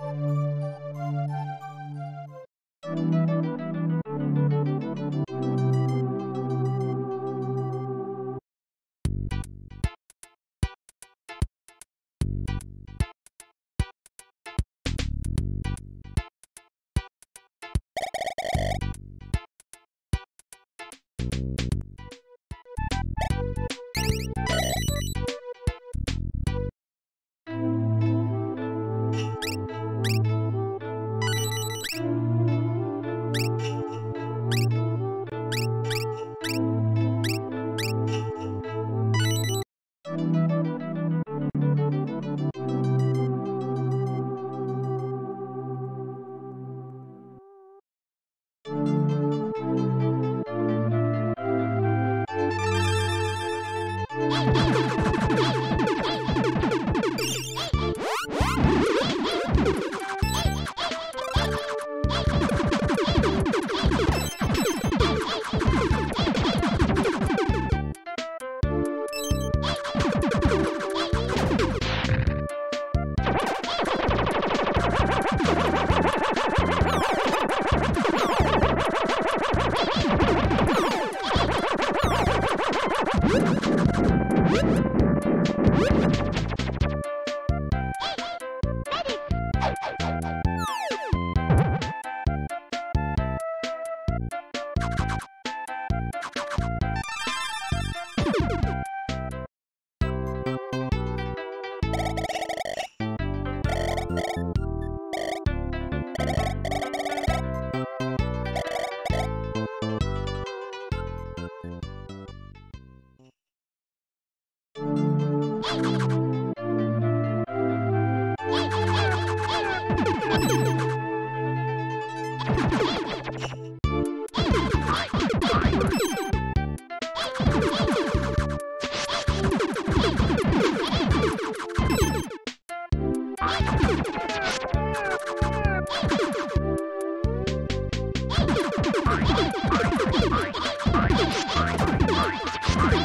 Thank you. Bye. Bye.